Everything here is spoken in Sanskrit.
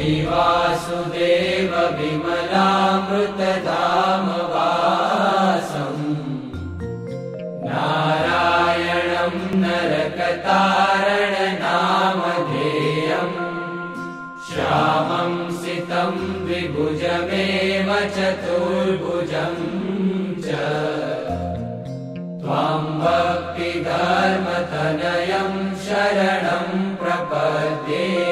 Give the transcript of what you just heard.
वासुदेव विमलामृतधाम वासम् नारायणम् नरकतारणनामधेयम्। श्यामं सितम् द्विभुजमेव चतुर्भुजम् च। त्वाम् भक्तिधर्मतनयं शरणम् प्रपद्ये।